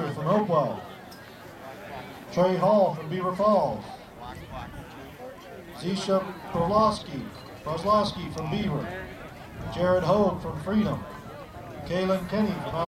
Krieger from Oakwell. Trey Hall from Beaver Falls. Zisha Brolowski, Broslowski from Beaver. Jared Hogue from Freedom. Kaylin Kenny from